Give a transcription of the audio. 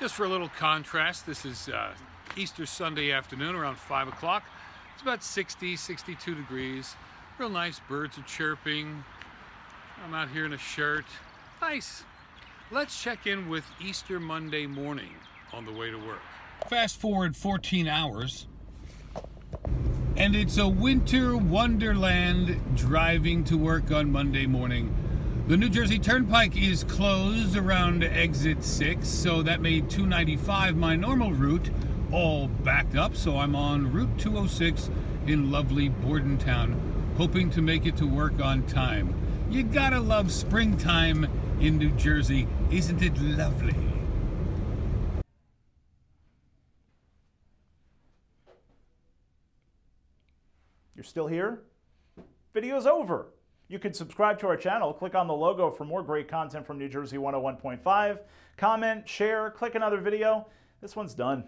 Just for a little contrast, this is uh, Easter Sunday afternoon around 5 o'clock. It's about 60, 62 degrees. Real nice, birds are chirping. I'm out here in a shirt. Nice. Let's check in with Easter Monday morning on the way to work. Fast forward 14 hours, and it's a winter wonderland driving to work on Monday morning. The New Jersey Turnpike is closed around exit 6, so that made 295 my normal route, all backed up. So I'm on Route 206 in lovely Bordentown, hoping to make it to work on time. You gotta love springtime in New Jersey, isn't it lovely? You're still here? Video's over. You can subscribe to our channel, click on the logo for more great content from New Jersey 101.5, comment, share, click another video. This one's done.